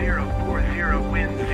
zero four zero wins.